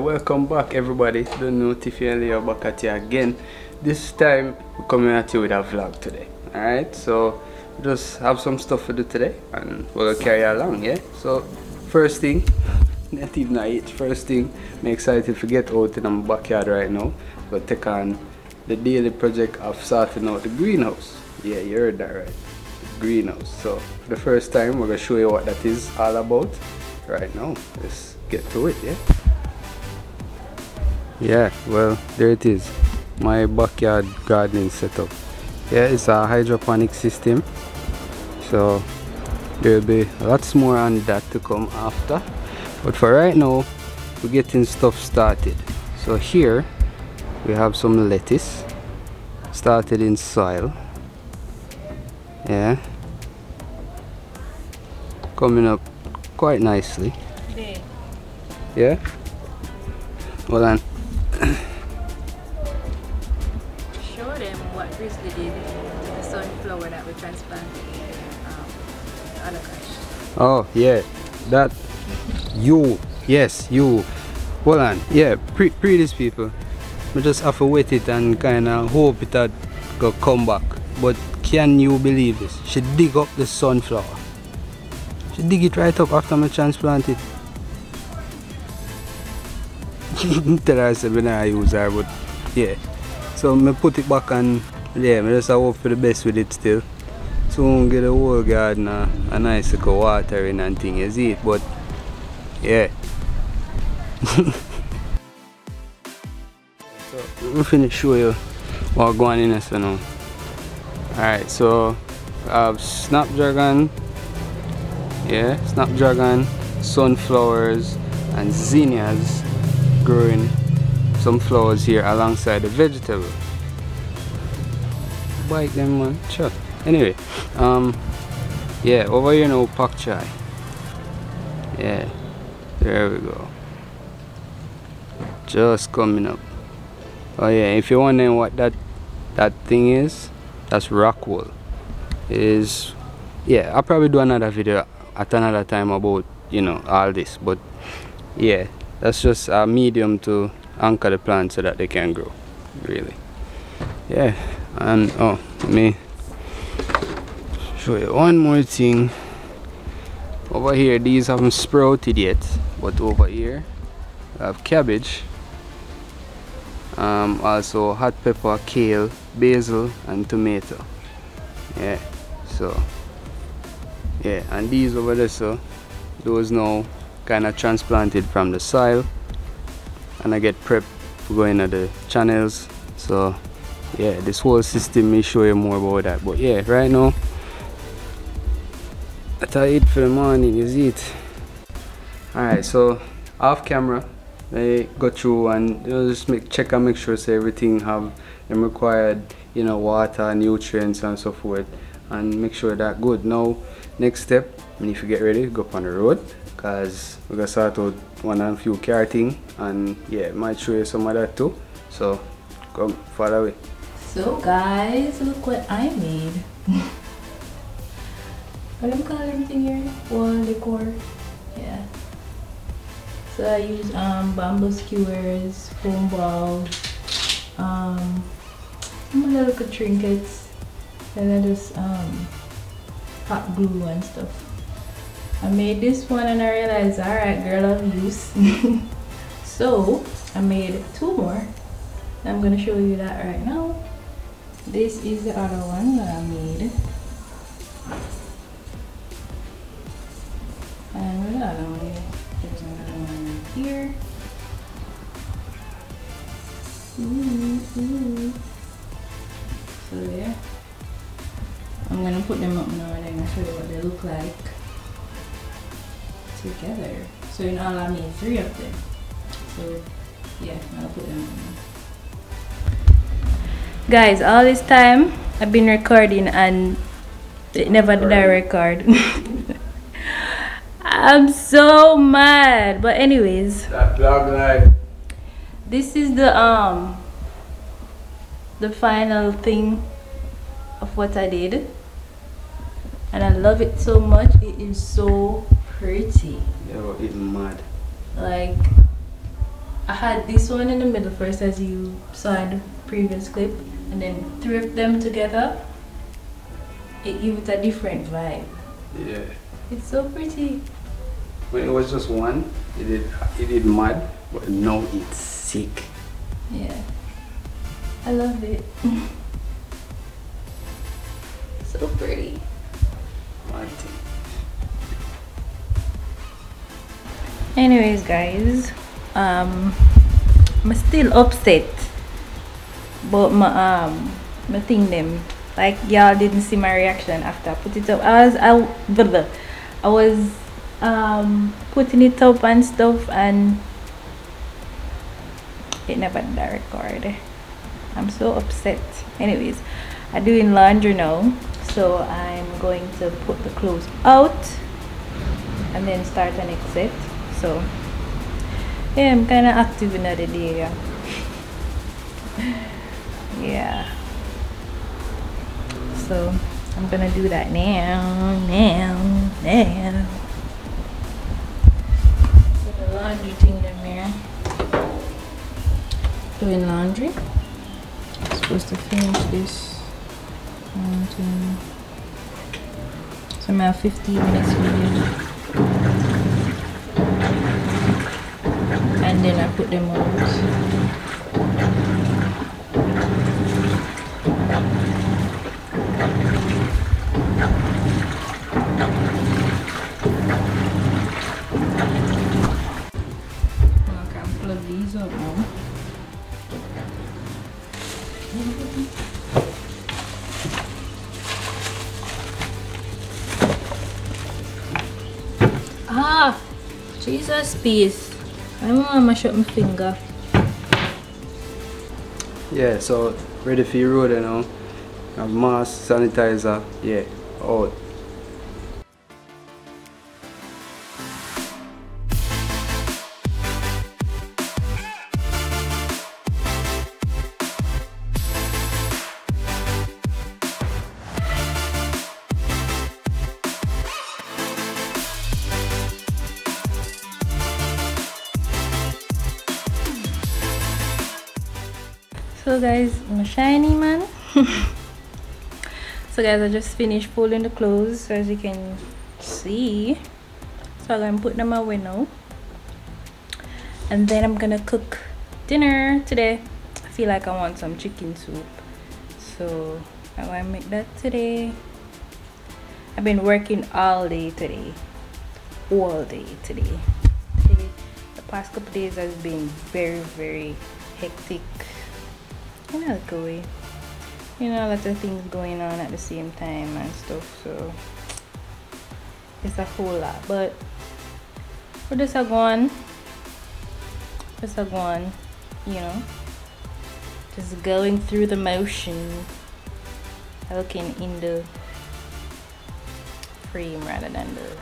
welcome back everybody. To the new Tiffy and Leo back at you again. This time we're coming at you with a vlog today all right so just have some stuff to do today and we'll carry along yeah? So first thing not even it. First thing i'm excited to get out in my backyard right now. But take on the daily project of sorting out the greenhouse. Yeah you heard that right. The greenhouse. So the first time we're gonna show you what that is all about right now. Let's get to it yeah yeah well there it is. My backyard gardening setup. Yeah it's a hydroponic system. So there'll be lots more on that to come after. But for right now we're getting stuff started. So here we have some lettuce started in soil. Yeah. Coming up quite nicely. Yeah. Well then did the sunflower that we transplanted um. Oh yeah, that you yes you. On, yeah, pre, pre people. We just have to wait it and kind of hope it had go come back. But can you believe this? She dig up the sunflower. She dig it right up after me transplant it. Tell her I said when I use her, but yeah. So me put it back and yeah, me just hope for the best with it still. Soon get a whole garden a, a nice little watering and thing you see it? But yeah. So we finish show you what going in this now alright so I have snapdragon yeah snapdragon sunflowers and zinnias growing some flowers here alongside the vegetable bite them man sure anyway um yeah over here now pak chai. Yeah there we go. Just coming up. Oh yeah if you're wondering what that that thing is that's rock wool is yeah i'll probably do another video at another time about you know all this but yeah that's just a medium to anchor the plant so that they can grow really yeah and oh let me show you one more thing. Over here these haven't sprouted yet but over here I have cabbage um, also hot pepper kale basil and tomato. Yeah so yeah and these over there so those now kind of transplanted from the soil and I get prepped for going to the channels so yeah this whole system may show you more about that but yeah right now that's I eat for the morning is it? Alright so off camera I go through and you know, just make check and make sure so everything have them required you know water nutrients and so forth and make sure that good. Now next step when if you get ready go up on the road because we're gonna start out one and few karting and yeah might show you some of that too. So come follow me So guys, look what I made. you call everything here? Wall decor. Yeah. So I use um bamboo skewers, foam balls, um some little trinkets, and then just um hot glue and stuff. I made this one and I realized alright girl I'm use. so I made two more. I'm gonna show you that right now. This is the other one that I made. And where's the other one? There's another one here. Ooh, ooh. So yeah I'm gonna put them up now and I'm gonna show you what they look like together. So in all I made three of them. So yeah, I'll put them up now guys all this time i've been recording and it never did i record. I'm so mad. But anyways. That vlog live. This is the um the final thing of what i did. And i love it so much. It is so pretty. Were even mad. Like I had this one in the middle first as you saw in the previous clip and then thrift them together it gives it a different vibe. Yeah. it's so pretty. When it was just one, it did it did mad, but now it's sick. yeah. I love it. So pretty. Thing. anyways guys um i'm still upset but my um my thing them. Like y'all didn't see my reaction after i put it up. I was i blah, blah. i was um putting it up and stuff and it never did record i'm so upset. Anyways i'm doing laundry now so i'm going to put the clothes out and then start an exit so yeah i'm kind of active in that day yeah yeah. So i'm gonna do that now now now. Put the laundry thing in there doing laundry. Supposed to finish this. Two. So I'm at 15 minutes video and then I put them out. I can plug these up now. Ah! Jesus, peace. I want to mash up my finger. Yeah, so ready for your road you know. Have mask, sanitizer, yeah, out. So guys, I'm a shiny man. so guys, I just finished folding the clothes as you can see. So I'm gonna put them away now. And then I'm gonna cook dinner today. I feel like I want some chicken soup. So I'm gonna make that today. I've been working all day today. All day today. Today the past couple days has been very very hectic in a good way. You know, lots of things going on at the same time and stuff, so it's a whole lot. But we're just a going, just a going, you know, just going through the motion, looking in the frame rather than the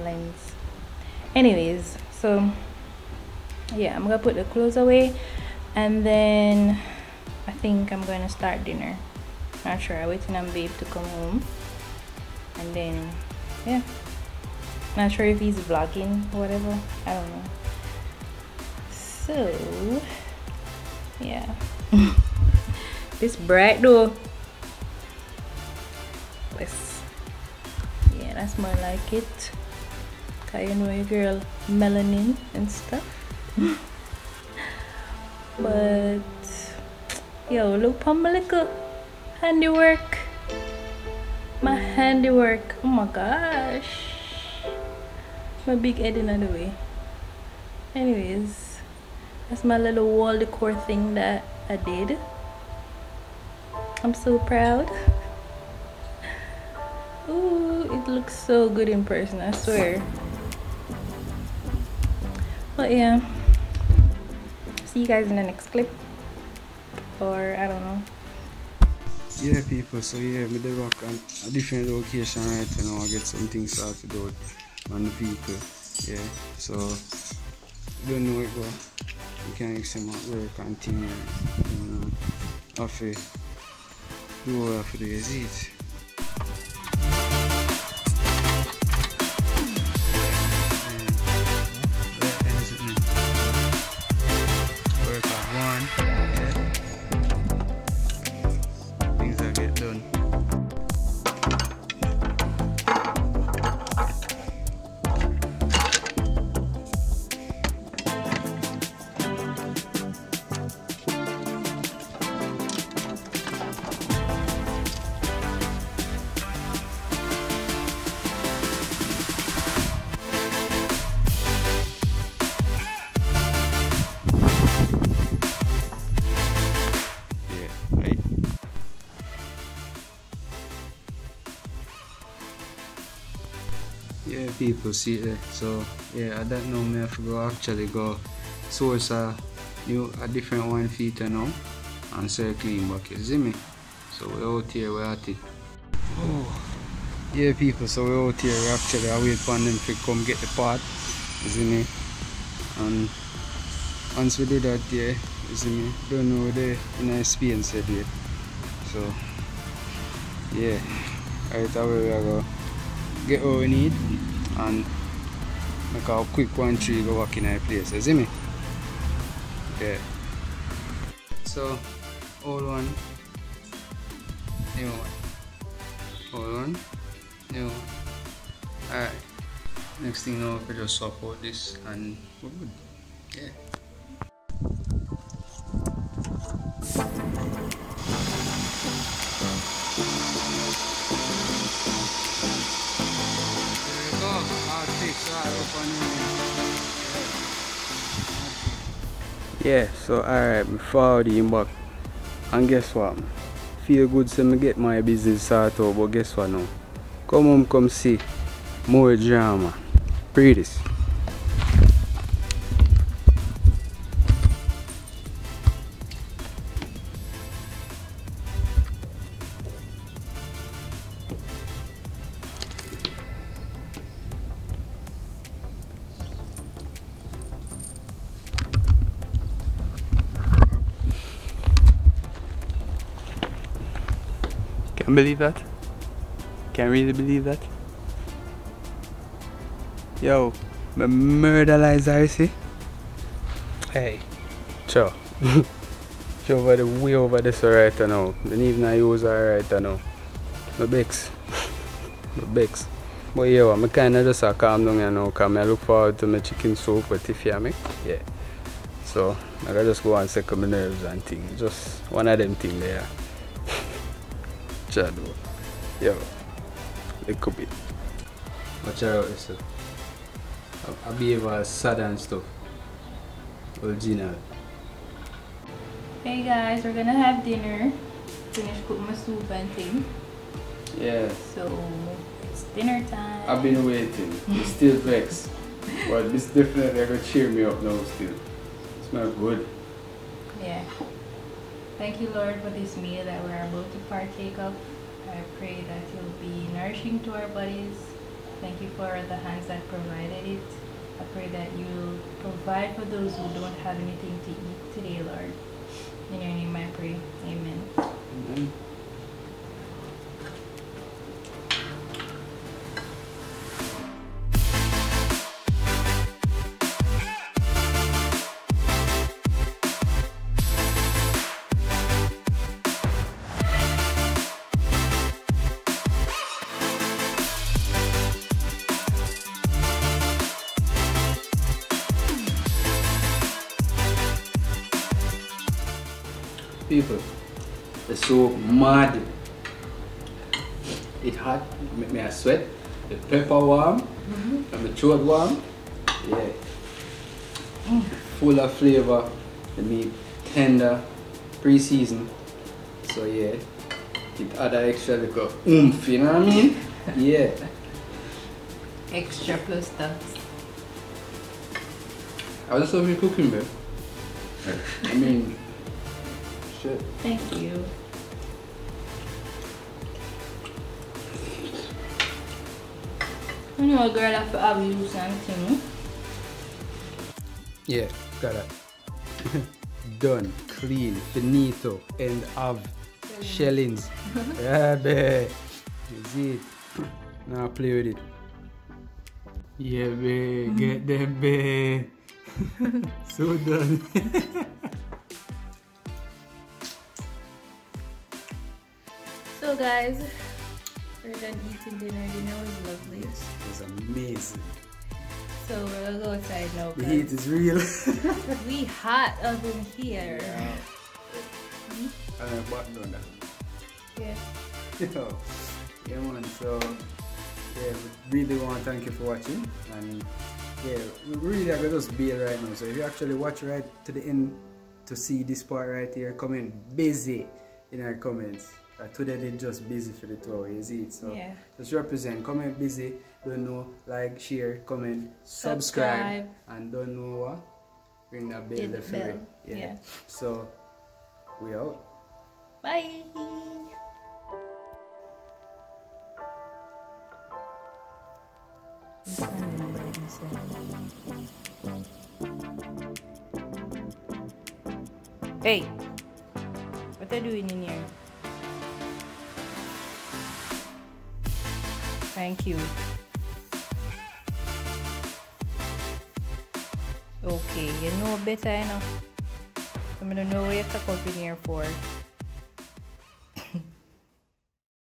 lens. Anyways, so yeah, I'm gonna put the clothes away and then I think I'm gonna start dinner. Not sure. I'm waiting on babe to come home, and then yeah, not sure if he's vlogging or whatever. I don't know. So yeah, this bright though. Let's yeah, that's more like it. You know your girl melanin and stuff. But yo, look at my little handiwork. My handiwork. Oh my gosh. My big head in the way. Anyways, that's my little wall decor thing that I did. I'm so proud. Ooh, it looks so good in person, I swear. But yeah see you guys in the next clip or i don't know Yeah people, so yeah, me the rock on a different location right now. I get some things out on the vehicle. Yeah, so you don't know it go. Mechanics them at work continue. You know, to do what I have to it. People see it eh. so yeah I don't know me have to go actually go source a new a different one feature now and circling back you see me? So we're out here we're at it. Oh yeah people so we're out here we actually I wait for them to come get the part you see me? And once we do that yeah you see me? Don't know the in a Spain said so yeah right away we are go get what we need and make a quick one tree go walk in a place you see me? Yeah so old one new one. Old one new one. Alright. Next thing now we just swap out this and we're good. Yeah Yeah, so alright, mi fawd yon bak. An guess what? Feel good se mi get my business sort out, but guess what nou? Come home, come see. More drama. Pretty. Can't believe that. Can't really believe that. Yo, my murder Liza, see? Hey, sure. she over the way over this right now. Don't even I use her right now. My Bex. my Bex. But yeah, I'm kind of just a calm down you know, because I look forward to my chicken soup with Tiffy me. Yeah. So, I can just go and second my nerves and things. Just one of them things there. Shadow. Yo, little bit. Watch out yourself. I, I behave as sad and stuff. Original. Hey guys, we're gonna have dinner. Finish cooking my soup and thing. Yeah. So it's dinner time. I've been waiting. It's still vexed. but this definitely gonna cheer me up now still. It smells good. Yeah. Thank you, Lord, for this meal that we're about to partake of. I pray that you'll be nourishing to our bodies. Thank you for the hands that provided it. I pray that you'll provide for those who don't have anything to eat today, Lord. In your name I pray. Amen. Amen. People, it's so mad. It hot, make me a sweat. The pepper warm, mm-hmm. and the throat warm. Yeah. Full of flavor. The meat tender, pre-season. So yeah, it add a extra little oomph, you know what I mean? Yeah. Extra plus stuff. I was just love you cooking, babe. I mean, shit. Thank you. You know, a girl have to have you something. Yeah, got it. Done, clean, finito, and of shellings. yeah, babe. Is it? Now play with it. Yeah, babe. Get them, babe. so done. So guys, we're done eating dinner. Dinner was lovely. it was amazing. So we're gonna go outside now. The heat is real. We hot up in here. And I'm button on that. Yeah. Hmm? Uh, Yo, yeah man, so yeah, we really want to thank you for watching and yeah, we really are gonna just bail right now. So if you actually watch right to the end to see this part right here, comment busy in our comments. Today they just busy for the two hours, it? So Yeah. just represent. Comment busy. Don't know. Like, share, comment, subscribe, Subscribe. and don't know what. Ring that bell. The bell. Yeah. Yeah. So we out. Bye. Hey, what are you doing in here? Thank you. Okay, you know better, you know. I'm gonna know what you're talking in here for.